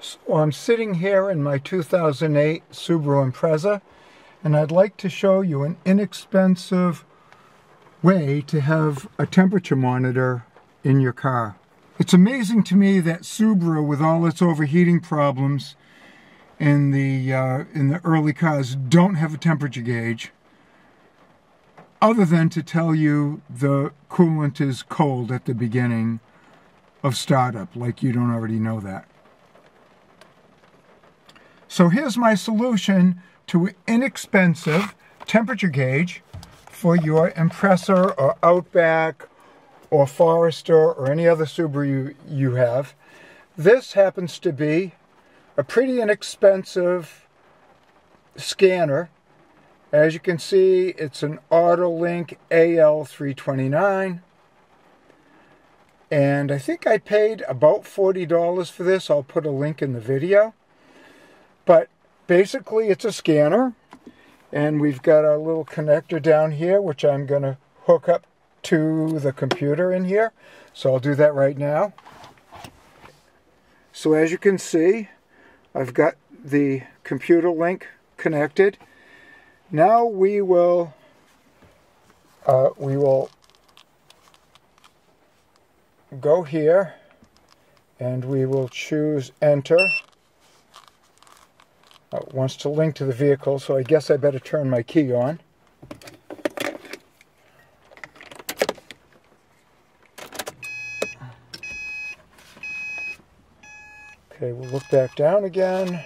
So I'm sitting here in my 2008 Subaru Impreza and I'd like to show you an inexpensive way to have a temperature monitor in your car. It's amazing to me that Subaru with all its overheating problems in the uh, in the early cars don't have a temperature gauge other than to tell you the coolant is cold at the beginning of startup like you don't already know that. So here's my solution to inexpensive temperature gauge for your Impreza or Outback or Forester or any other Subaru you, you have. This happens to be a pretty inexpensive scanner. As you can see, it's an Autolink AL329. And I think I paid about $40 for this. I'll put a link in the video. But basically it's a scanner and we've got our little connector down here which I'm going to hook up to the computer in here. So I'll do that right now. So as you can see I've got the computer link connected. Now we will uh, we will go here and we will choose enter uh, wants to link to the vehicle, so I guess I better turn my key on. Okay, we'll look back down again.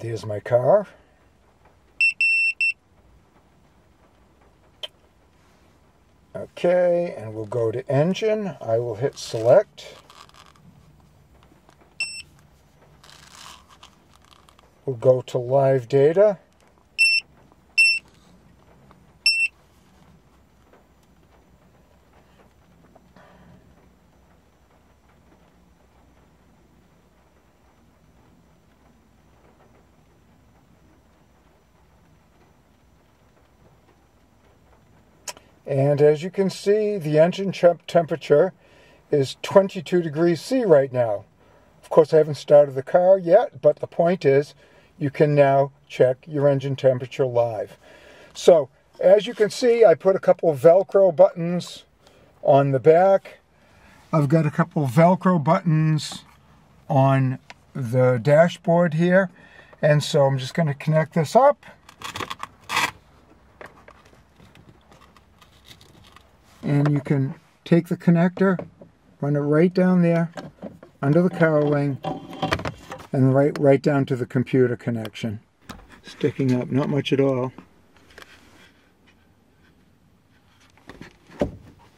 There's my car. Okay, and we'll go to engine. I will hit select. We'll go to live data. And as you can see, the engine temperature is 22 degrees C right now. Of course, I haven't started the car yet, but the point is you can now check your engine temperature live. So, as you can see, I put a couple Velcro buttons on the back. I've got a couple Velcro buttons on the dashboard here. And so I'm just going to connect this up. And you can take the connector, run it right down there under the cowling and right right down to the computer connection. Sticking up, not much at all.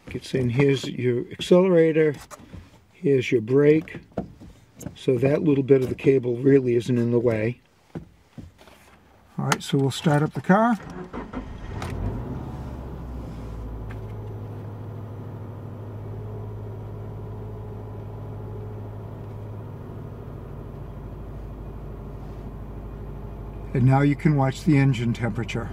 Gets in, here's your accelerator, here's your brake. So that little bit of the cable really isn't in the way. Alright, so we'll start up the car. And now you can watch the engine temperature.